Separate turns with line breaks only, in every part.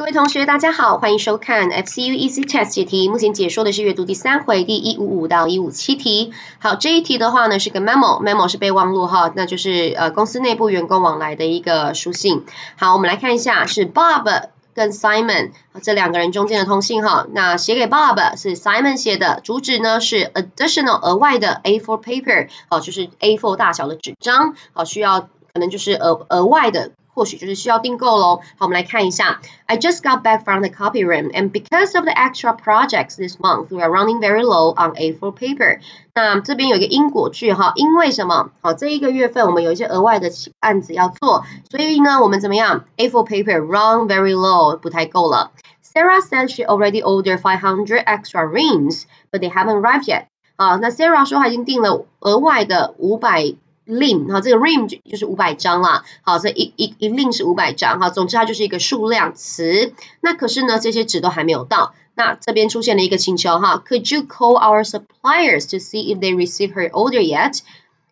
各位同学，大家好，欢迎收看 FCU Easy Test 解题。目前解说的是阅读第三回第一五五到一五七题。好，这一题的话呢是个 memo，memo 是备忘录哈，那就是呃公司内部员工往来的一个书信。好，我们来看一下，是 Bob 跟 Simon 这两个人中间的通信哈。那写给 Bob 是 Simon 写的，主旨呢是 additional 额外的 A4 paper，好，就是 A4 大小的纸张，好，需要可能就是额额外的。或许就是需要订购喽。好，我们来看一下。I just got back from the copy room, and because of the extra projects this month, we are running very low on A4 paper. 那这边有一个因果句哈，因为什么？好，这一个月份我们有一些额外的案子要做，所以呢，我们怎么样？A4 paper run very low，不太够了。Sarah said she already ordered 500 extra reams, but they haven't arrived yet. 啊，那 Sarah 说她已经订了额外的五百 lim 哈，这个 rim 就就是五百张啦。好，这一一一 lim 是五百张哈。总之它就是一个数量词。那可是呢，这些纸都还没有到。那这边出现了一个请求哈，Could you call our suppliers to see if they receive her order yet？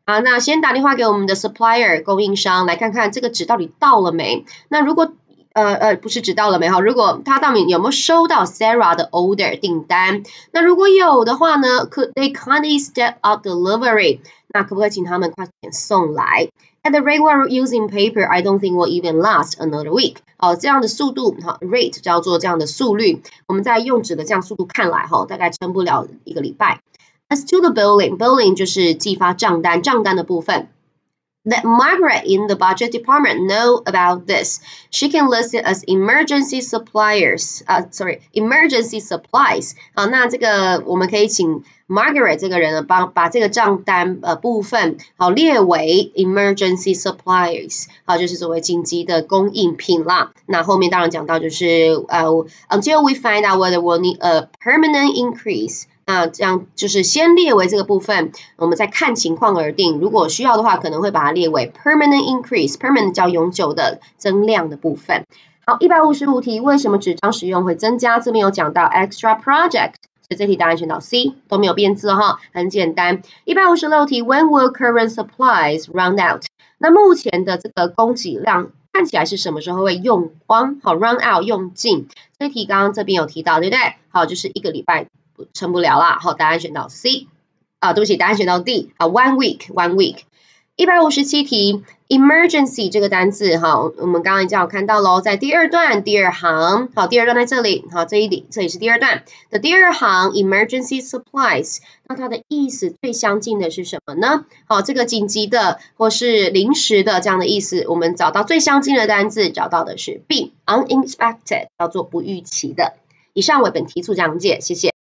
好，那先打电话给我们的 supplier 供应商，来看看这个纸到底到了没。那如果呃呃，不是知道了没哈？如果他到底有没有收到 Sarah 的 order 订单？那如果有的话呢？Could they kindly step up delivery？那可不可以请他们快点送来？At the rate we're using paper, I don't think will even last another week。哦，这样的速度哈，rate 叫做这样的速率。我们在用纸的这样速度看来哈，大概撑不了一个礼拜。As to the billing，billing 就是寄发账单，账单的部分。Let Margaret in the budget department know about this. She can list it as emergency suppliers. 啊、uh,，sorry, emergency supplies. 啊，那这个我们可以请 Margaret 这个人呢，帮把这个账单呃部分好列为 emergency supplies，好，就是所谓紧急的供应品啦。那后面当然讲到就是呃，until we find out whether we'll need a permanent increase。 那这样就是先列为这个部分，我们再看情况而定。如果需要的话，可能会把它列为 permanent increase。permanent 叫永久的增量的部分。好，一百五十五题，为什么纸张使用会增加？这边有讲到 extra project，所以这题答案选到 C，都没有变字哈，很简单。一百五十六题，When will current supplies run out？那目前的这个供给量看起来是什么时候会用光？好，run out 用尽。这题刚刚这边有提到，对不对？好，就是一个礼拜。撑不了啦，好，答案选到 C 啊，对不起，答案选到 D 啊，one week，one week。一百五十七题，emergency 这个单字哈，我们刚刚已经有看到喽，在第二段第二行，好，第二段在这里，好，这一里这里是第二段的第二行，emergency supplies，那它的意思最相近的是什么呢？好，这个紧急的或是临时的这样的意思，我们找到最相近的单字，找到的是 B，unexpected，叫做不预期的。以上为本题速讲解，谢谢。